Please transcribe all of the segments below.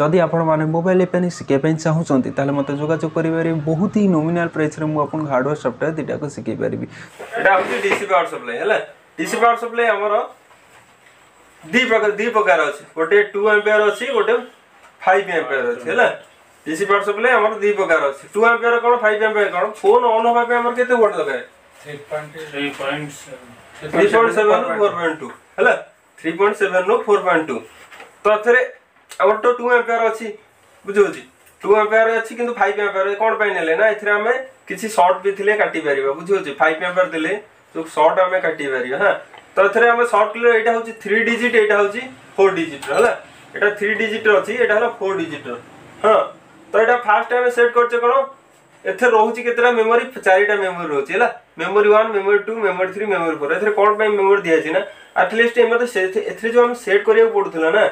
ଯଦି ଆପଣମାନେ ମୋବାଇଲ୍ ଏପେନ୍ ଶିଖିବା ପାଇଁ ଚାହୁଁଛନ୍ତି ତାହେଲେ ମୋତେ ଯୋଗାଯୋଗ କରିପାରିବେ ବହୁତ ହିଁ ନୋମିନାଲ୍ ପ୍ରାଇସ୍ରେ ମୁଁ ଆପଣଙ୍କୁ ହାର୍ଡ଼ୱେର୍ ସଫ୍ଟୱେର୍ ଦୁଇଟାକୁ ଶିଖେଇ ପାରିବି ଏଇଟା ହେଉଛି ଡିସି ପାୱାର ସପ୍ଲାଏ ହେଲା ଡିସି ପାୱାର ସପ୍ଲାଏ ଆମର ଦୁଇ ପ୍ରକାର ଦୁଇ ପ୍ରକାର ଅଛି ଗୋଟେ ଟୁ ଆମ୍ପିୟର ଅଛି ଗୋଟେ ଫାଇଭ୍ ଆମ୍ପିୟର ଅଛି ହେଲା ଡିସି ପାୱାର ସପ୍ଲାଏ ଆମର ଦୁଇ ପ୍ରକାର ଅଛି ଟୁ ଆମ୍ପିୟର କ'ଣ ଫାଇଭ୍ ଆମ୍ପିୟର କ'ଣ ଫୋନ୍ ଅନ୍ ହେବା ପାଇଁ ଆମର କେତେ ୱାଟ୍ ଦରକାର three point seven four point two है थ्री पॉइंट सेवन रू फोर पॉइंट टू तो थे ଆମର ତ ଟୁ ଆମ୍ପେୟାର ଅଛି ବୁଝିହେଉଛି ଟୁ ଆମ୍ପେୟାର ଅଛି କିନ୍ତୁ ଫାଇଭ୍ ଆମ୍ପେୟାର କ'ଣ ପାଇଁ ନେଲେ ନା ଏଥିରେ ଆମେ କିଛି ସର୍ଟ ବି ଥିଲେ କାଟିପାରିବା ବୁଝିହେଉଛି ଫାଇଭ୍ ଆମ୍ପେୟାର ଦେଲେ ଯେଉଁ ସର୍ଟ ଆମେ କାଟିପାରିବା ହଁ ତ ଏଥିରେ ଆମେ ସର୍ଟରେ ଏଇଟା ହେଉଛି ଥ୍ରୀ ଡିଜିଟ୍ ଏଇଟା ହେଉଛି ଫୋର୍ ଡିଜିଟ୍ର ହେଲା এটা থ্রি ডিজিটর অছি এটা হলো ফোর ডিজিটর হ্যাঁ তো এটা ফার্স্ট আমি সেট করছে কোন এতে রহুছি কেতটা মেমোরি চারিটা মেমোরি রহুছি হলা মেমোরি 1 মেমোরি 2 মেমোরি 3 মেমোরি 4 এতে কোন পাই মেমোরি দিয়াছি না অ্যাট লিস্ট এমতে এতে যে আমি সেট করিয়া পড়ুতলা না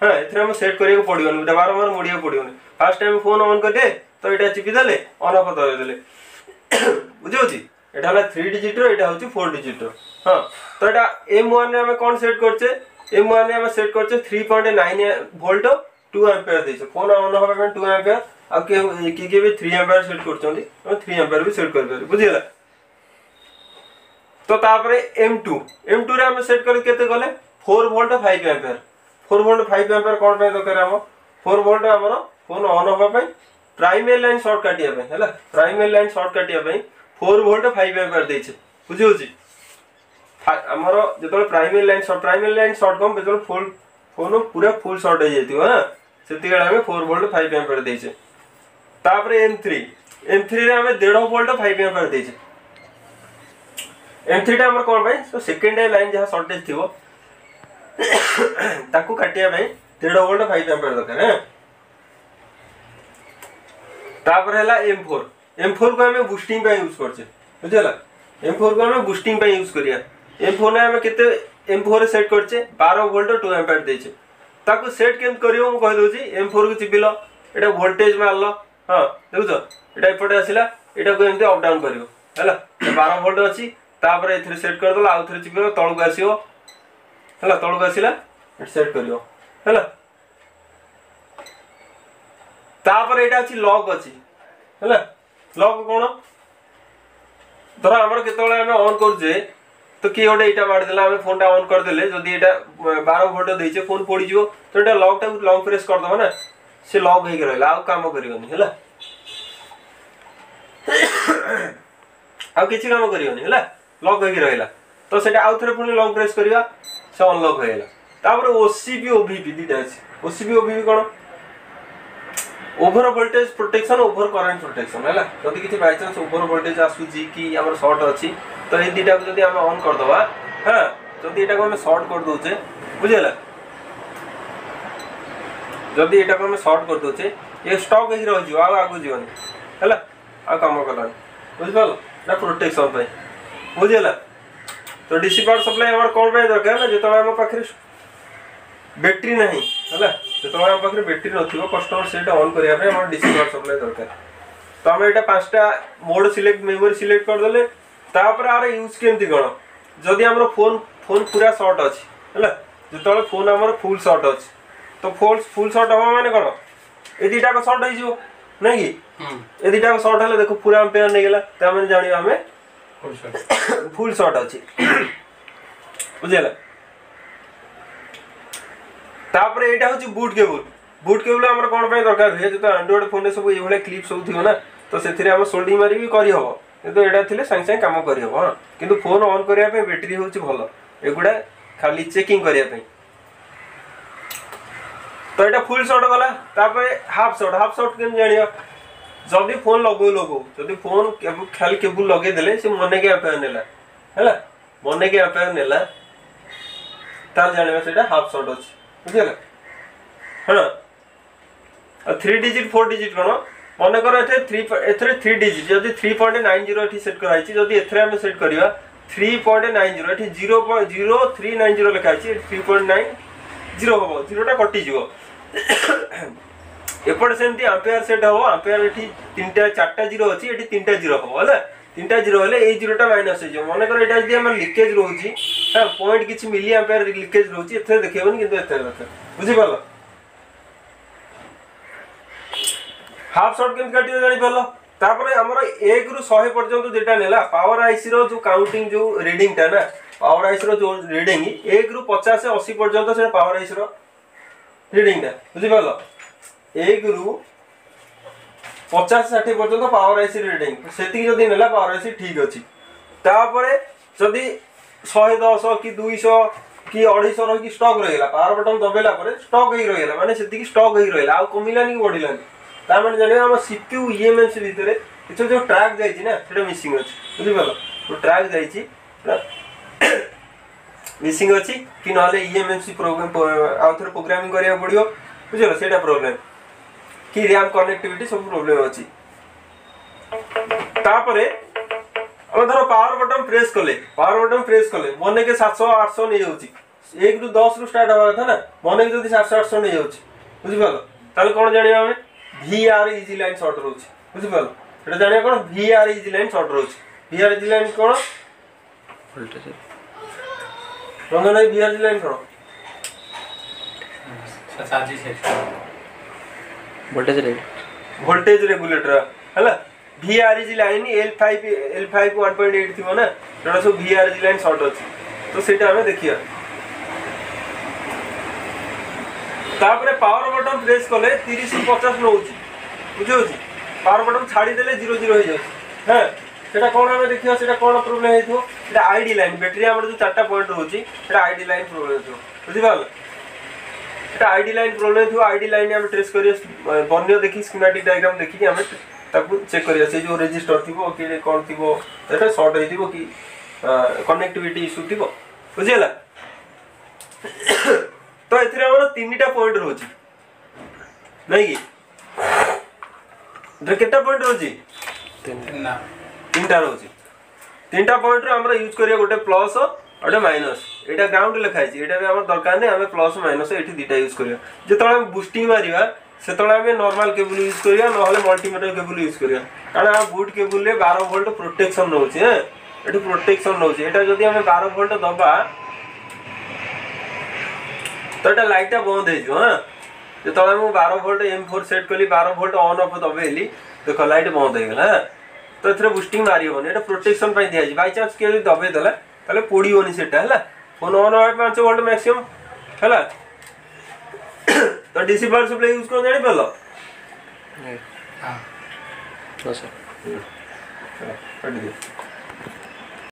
হ্যাঁ এতে আমি সেট করা পড়বনি এটা বারবার মোড়া পড়বনি ফার্স্ট টাইম ফোন অন করে তো এটা চিপিদেলে অন অফ করেদেলে বুঝিপারছি এটা হল থ্রি ডিজিটর এটা হচ্ছে ফোর ডিজিটর হ্যাঁ তো এটা এম ওয়ানে আমি কোন সেট করছে এম ওয়ানে আমি সেট করছে three point nine volt two ampere দিয়েছে ফোন অন হওয়া পাই টু আম্পিয়ার ଆଉ କିଏ କିଏ କିଏ ବି ଥ୍ରୀ ଆମ୍ପିଆର ସେଟ୍ କରୁଛନ୍ତି ଆମେ ଥ୍ରୀ ଆମ୍ପିଆର ବି ସେଟ୍ କରିପାରିବୁ ବୁଝିଗଲା ତ ତାପରେ ଏମ୍ ଟୁ ଏମ୍ ଟୁରେ ଆମେ ସେଟ୍ କରି କେତେ କଲେ four volt five ampere four volt five ampere କ'ଣ ପାଇଁ ଦରକାର ଆମ ଫୋର୍ ଭୋଲ୍ଟ ଆମର ଫୋନ୍ ଅନ୍ ହେବା ପାଇଁ ପ୍ରାଇମେରୀ ଲାଇନ୍ ସର୍ଟ କାଟିବା ପାଇଁ ହେଲା ପ୍ରାଇମେରୀ ଲାଇନ୍ ସର୍ଟ କାଟିବା ପାଇଁ ଫୋର୍ ଭୋଲ୍ଟ ଫାଇଭ୍ ଆମ୍ପିୟାର ଦେଇଛେ ବୁଝି ହେଉଛି ଆମର ଯେତେବେଳେ primary line short primary line short କମ୍ ଯେତେବେଳେ ଫୁଲ୍ ଫୋନ୍ ପୁରା ଫୁଲ୍ ସର୍ଟ ହେଇଯାଇଥିବ ହଁ ସେତିକିବେଳେ ଆମେ ଫୋର୍ ଭୋଲ୍ଟ ଫାଇଭ୍ ଆମ୍ପିୟାର ଦେଇଛେ ତାପରେ ଏମ୍ ଥ୍ରୀ ଏମ୍ ଥ୍ରୀରେ ଆମେ ଦେଢ଼ ଭୋଲ୍ଟ ଫାଇଭ୍ ଆମ୍ପିୟାର ଦେଇଛେ ଏମ୍ ଥ୍ରୀଟା ଆମର କ'ଣ ପାଇଁ ସେକେଣ୍ଡ ଲାଇନ୍ ଯାହା ସର୍ଟେଜ୍ ଥିବ ତାକୁ କାଟିବା ପାଇଁ ଦେଢ଼ ଭୋଲ୍ଟ ଫାଇଭ୍ ଆମ୍ପିୟର ଦରକାର ତାପରେ ହେଲା ଏମ୍ ଫୋର୍ ଏମ୍ ଫୋର୍କୁ ଆମେ ବୁଷ୍ଟିଂ ପାଇଁ ୟୁଜ୍ କରୁଛେ ବୁଝିହେଲା ଏମ୍ ଫୋର୍କୁ ଆମେ ବୁଷ୍ଟିଂ ପାଇଁ ୟୁଜ୍ କରିବା ଏମ୍ ଫୋର୍ରେ ଆମେ କେତେ ଏମ୍ ଫୋର୍ରେ ସେଟ୍ କରିଛେ ବାର ଭୋଲ୍ଟ ଟୁ ଆମ୍ପିୟର ଦେଇଛେ ତାକୁ ସେଟ୍ କେମିତି କରିବ ମୁଁ କହିଦେଉଛି ଏମ୍ ଫୋର୍କୁ ଚିପିଲ ଭୋଲ୍ଟେଜ୍ ମାରିଲ ହଁ হ্যাঁ ଏଇଟା ଏପଟେ ଆସିଲା ଏଇଟାକୁ ଏମିତି ଅପ୍ অপ କରିବ ହେଲା ବାର ଭୋଲ୍ଟ ଅଛି ତାପରେ ଏଥିରେ ସେଟ୍ କରିଦେଲ ଆଉ ଥରେ চিপিব ତଳକୁ ଆସିବ ହେଲା ତଳକୁ ଆସିଲା ସେଟ୍ କରିବ ହେଲା ତାପରେ ଏଇଟା ଅଛି ଲକ୍ ଅଛି ହେଲା ଲକ୍ କ'ଣ ଧର ଆମର କେତେବେଳେ ଆମେ ଅନ୍ କରୁଛେ ତ କିଏ ଗୋଟେ ଏଇଟା ମାରିଦେଲା ଆମେ ଫୋନଟା ଅନ୍ କରିଦେଲେ ଯଦି ଏଇଟା ବାର ଭୋଲ୍ଟ ଦେଇଛେ ଫୋନ ପୋଡ଼ିଯିବ ତ ଏଇଟା ଲକ୍ଟାକୁ ଲକ୍ ପ୍ରେସ୍ କରିଦେବ ନା ସେ ଲକ୍ ହେଇକି ରହିଲା ଆଉ କାମ କରିବନି ହେଲା ଆଉ କିଛି କାମ କରିବନି ହେଲା ଲକ୍ ହେଇକି ରହିଲା ତ ସେଇଟା ଆଉ ଥରେ ପୁଣି ଲକ୍ ପ୍ରେସ୍ କରିବା সে ଅନଲକ୍ ହୋଇଗଲା ତାପରେ ଓସିବି ଓଭିପି ଦୁଇଟା ଅଛି ଓସିବି ଓଭିପି କ'ଣ over voltage protection over current protection ହେଲା ଯଦି କିଛି ବାଇଚାନ୍ସ ଓଭର ଭୋଲ୍ଟେଜ ଆସୁଛି କି ଆମର ସର୍ଟ ଅଛି ତ ଏଇ ଦୁଇଟାକୁ ଯଦି ଆମେ ଅନ୍ କରିଦେବା ହଁ ଯଦି ଏଇଟାକୁ ଆମେ ସର୍ଟ କରିଦେଉଛେ ବୁଝିହେଲା ଯଦି ଏଇଟାକୁ ଆମେ ସର୍ଟ କରିଦେଉଛେ ଇଏ ଷ୍ଟକ୍ ହେଇକି ରହିଯିବ ଆଉ ଆଗକୁ ଯିବନି ହେଲା ଆଉ କାମ କଲାନି ବୁଝିପାରିଲ ଏଇଟା ପ୍ରୋଟେକ୍ସନ ପାଇଁ ବୁଝିହେଲା તો ડીસી પાવર સપ્લાય એવડ કોણ ପାଇଁ ଦରକାର ନା ଯେତେବେଳେ ଆମ ପାଖରେ ବ୍ୟାଟେରୀ ନାହିଁ ହେଲା ଯେତେବେଳେ ଆମ ପାଖରେ ବ୍ୟାଟେରୀ ନଥିବ କଷ୍ଟମର ସେଇଟା ଅନ୍ କରିବା ପାଇଁ ଆମର ଡିସି ପାୱାର ସପ୍ଲାଏ ଦରକାର ତ ଆମେ ଏଇଟା ପାଞ୍ଚଟା ମୋଡ଼ ସିଲେକ୍ଟ ମେମୋରି ସିଲେକ୍ଟ କରିଦେଲେ ତାପରେ ଆର ୟୁଜ୍ କେମିତି କ'ଣ ଯଦି ଆମର ଫୋନ୍ ଫୋନ୍ ପୁରା ସର୍ଟ ଅଛି ହେଲା ଯେତେବେଳେ ଫୋନ୍ ଆମର ଫୁଲ୍ ସର୍ଟ ଅଛି ତ ଫୋନ୍ ଫୁଲ୍ ସର୍ଟ ହେବ ମାନେ କ'ଣ ଏ ଦୁଇଟାକ ସର୍ଟ ହେଇଯିବ ନାଇଁ କି ଏ ଦୁଇଟାକ ସର୍ଟ ହେଲେ ଦେଖ ପୁରା ଆମ୍ପେୟର ନେଇଗଲା ତାମାନେ ଜାଣିବା ଆମେ ফুল শর্ট ଅଛି ବୁଝିହେଲା ତାପରେ ଏଇଟା ହେଉଛି ବୁଟ୍ କେବୁଲ୍ ବୁଟ୍ କେବୁଲ୍ ଆମର କ'ଣ ପାଇଁ ଦରକାର ହୁଏ ଯେତେବେଳେ ଆଣ୍ଡ୍ରଏଡ଼୍ ଫୋନ୍ରେ ସବୁ ଏଇଭଳିଆ କ୍ଲିପ୍ ସବୁ ଥିବ ନା ତ ସେଥିରେ ଆମେ ସୋଲ୍ଡିଂ ମାରି ବି କରିହେବ କିନ୍ତୁ ଏଇଟା ଥିଲେ ସାଙ୍ଗେ ସାଙ୍ଗେ କାମ କରିହେବ ହଁ କିନ୍ତୁ ଫୋନ୍ ଅନ୍ କରିବା ପାଇଁ ବ୍ୟାଟେରୀ ହେଉଛି ଭଲ ଏଗୁଡ଼ା ଖାଲି ଚେକିଂ କରିବା ପାଇଁ ତ ଏଇଟା ଫୁଲ୍ ସର୍ଟ ଗଲା ତାପରେ ହାଫ୍ ସର୍ଟ ହାଫ୍ ସର୍ଟ କେମିତି ଜାଣିବା जदि फोन लगो लगो जदि फोन खाली केवल लगेदे सी मने के अफेयर ना है के अफेयर ना जानवे हाफ सर्ट अच्छे बुझे हाँ थ्री डिजिट फोर डिजिट कौन मन कर थ्री डिजिट जब three point nine zero set कर three point nine zero zero zero three nine zero लिखाई थ्री पॉइंट नाइन जीरो हम जीरोटा कटिज এপটে সেমতি আম্পেয়ার সেট হব আম্পেয়ার এটি তিনটা চারটা জিরো অছি এটি তিনটা জিরো হব হলে তিনটা জিরো হলে এই জিরোটা মাইনাস হয়ে যাব মনে করো এটা যদি আমার লিকেজ রয়েছে হ্যাঁ পয়েন্ট কিছু মিলি আম্পেয়ার লিকেজ রয়েছে এতে দেখেবনি কিন্তু এতে দেখে বুঝিপার হাফ সর্ট কেমি কাটিব জাঁপার তাপরে আমার এক রু শহে পর্যন্ত যেটা নেলা পাওয়ার আইসি রো কাউন্টিং যে রিডিংটা না পাওয়ার আইসি রো রিডিং এক রু পচাশ অশি পর্যন্ত সেটা পাওয়ার আইসি রিডিংটা বুঝিপার একরু পচাশ ষাঠিয়ে পর্যন্ত পাওয়ার আইসি রিডিং সেটি যদি নেলা পাওয়ার আইসি ঠিক অছি তাপরে যদি শহে দশ কি দুইশ কি অড়াইশ রহিকি স্টক রহিগলা পাওয়ার বটন দবাইলা পরে স্টক হয়ে রহিগলা মানে সেটি স্টক হয়ে রহিলা আউ কমিলানি কি বড়িলানি তার মানে জানিবা আমার সিপিউ ইএমএস ভিতরে কিছু যে ট্র্যাক যাইছি না সেটা মিসিং আছে বুঝিপার ট্র্যাক যাইছি ମିସିଂ ଅଛି କି ନହେଲେ ଇଏମ୍ଏମ୍ସି ପ୍ରୋଗ୍ରାମ ଆଉ ଥରେ ପ୍ରୋଗ୍ରାମିଂ କରିବାକୁ ପଡ଼ିବ ବୁଝିଲ ସେଇଟା ପ୍ରୋବ୍ଲେମ୍ କି ରାମ୍ କନେକ୍ଟିଭିଟି ସବୁ ପ୍ରୋବ୍ଲେମ୍ ଅଛି ତାପରେ ଆମେ ଧର ପାୱାର ବଟନ୍ ପ୍ରେସ୍ କଲେ ପାୱାର ବଟନ୍ ପ୍ରେସ୍ କଲେ ମନେକେ ସାତଶହ ଆଠଶହ ନେଇଯାଉଛି ଏକରୁ ଦଶରୁ ଷ୍ଟାର୍ଟ ହେବା କଥା ନା ମନେକେ ଯଦି ସାତଶହ ଆଠଶହ ନେଇଯାଉଛି ବୁଝିପାରିଲ ତାହେଲେ କ'ଣ ଜାଣିବା ଆମେ V R E G line short ରହୁଛି ବୁଝିପାରିଲ ସେଟା ଜାଣିବା କ'ଣ V R E G line short ରହୁଛି V R E G line କ'ଣ ରଞ୍ଜନ ଭାଇ V R E G line କ'ଣ voltage rate voltage regulator ହେଲା VRG লাইন L5 L5 1.8 ଥିବ ନା ସେଟା ସବୁ VRG ଲାଇନ ସର୍ଟ ଅଛି ତ ସେଇଟା ଆମେ ଦେଖିବା ତାପରେ ପାୱାର ବଟନ୍ ପ୍ରେସ୍ କଲେ ତିରିଶ ପଚାଶ ନେଉଛି ବୁଝିହେଉଛି ପାୱାର ବଟନ୍ ଛାଡ଼ିଦେଲେ ଜିରୋ ଜିରୋ ହେଇଯାଉଛି হ্যাঁ সেটা কোণ আমি দেখিবা সেটা কোণ প্রবলেম হয়েছিল সেটা আইডি লাইন ব্যাটেরি আমার যে চারটা পয়েন্ট রয়েছে সেটা আইডি লাইন প্রবলেম হয়েছিল বুঝিপারলে এটা আইডি লাইন প্রোবলেম থিব আইডি লাইন আমি ট্রেস করি বর্ণিয় দেখি স্কিমাটিক ডায়াগ্রাম দেখি আমি তাকে চেক করিবা সেই যে রেজিস্টর থিব কি কোন থিব এটা শর্ট হইতিব কি কনেক্টিভিটি ইস্যু থিব বুঝিলা তো এতে আমার তিনটা পয়েন্ট রয়েছে নাই কি এটা কেটা পয়েন্ট রয়েছে তিনটা রয়েছে তিনটা পয়েন্টর আমরা ইউজ করিবা গোটে প্লস ওটা মাইনস এটা গ্রাউন্ড লেখা হয়েছে এটা বি আমার দরকার নেই আমি প্লস মাইনস এটি দুইটা ইউজ করিবা যেতবে আমি বুস্টিং মারিবা সেতবে আমি নর্মাল কেবল ইউজ করিবা নহলে মল্টিমিটার কেবল ইউজ করিবা কারণ আমার বুট কেবুলে বার ভোল্ট প্রোটেকশন রয়েছে হ্যাঁ এটি প্রোটেকশন রয়েছে এটা যদি আমি বার ভোল্ট দবা তো এটা লাইটটা বন্ধ হয়ে যাব হ্যাঁ যেতবে আমি বার ভোল্ট এম ফোর সেট কলি বার ভোল্ট অন অফ দবাইলি দেখ লাইট বন্ধ হয়ে গেল হ্যাঁ তো এর বুস্টিং মারি হবনি এটা প্রোটেকশন দিয়া বাই চান্স কেউ দবাই দেলা তাহলে পড়িওনি সেটা হ্যাঁ ফোনওয়ানো একটা আছে বলতো ম্যাক্সিমাম হ্যাঁ তো ডিসি পাওয়ার ୟୁଜ୍ ইউজ ଜାଣିପାରିଲ ହଁ পেল হ্যাঁ